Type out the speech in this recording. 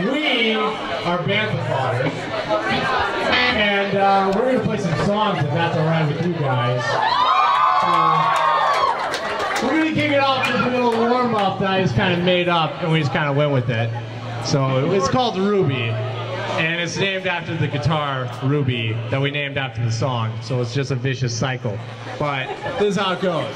We are Bantha Fodders, and uh, we're gonna play some songs if that's all right with you guys. Uh, we're gonna kick it off with a little warm up that I just kind of made up, and we just kind of went with it. So it's called Ruby, and it's named after the guitar Ruby that we named after the song. So it's just a vicious cycle. But this is how it goes.